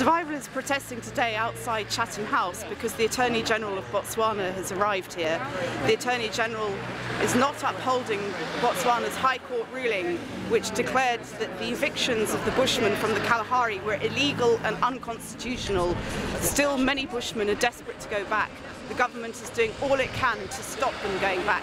Survival is protesting today outside Chatham House because the Attorney General of Botswana has arrived here. The Attorney General is not upholding Botswana's High Court ruling which declared that the evictions of the Bushmen from the Kalahari were illegal and unconstitutional. Still many Bushmen are desperate to go back. The government is doing all it can to stop them going back.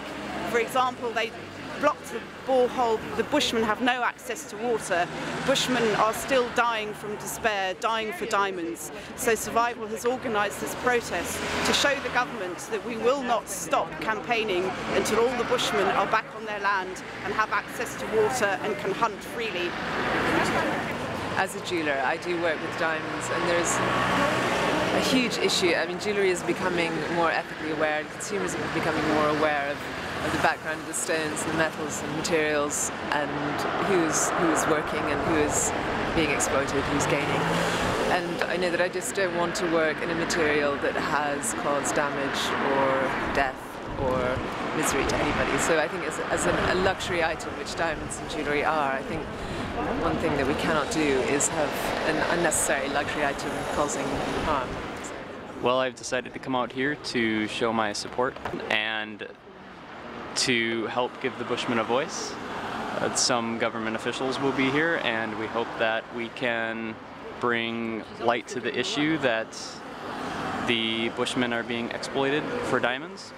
For example, they blocked the borehole, the Bushmen have no access to water. Bushmen are still dying from despair, dying for diamonds. So Survival has organised this protest to show the government that we will not stop campaigning until all the Bushmen are back on their land and have access to water and can hunt freely. As a jeweler, I do work with diamonds and there's a huge issue. I mean, jewellery is becoming more ethically aware and consumers are becoming more aware of of the background of the stones and the metals and materials and who's who's working and who is being exploited, who's gaining. And I know that I just don't want to work in a material that has caused damage or death or misery to anybody. So I think as, as a luxury item, which diamonds and jewellery are, I think one thing that we cannot do is have an unnecessary luxury item causing harm. Well, I've decided to come out here to show my support and to help give the Bushmen a voice. Uh, some government officials will be here and we hope that we can bring light to the issue that the Bushmen are being exploited for diamonds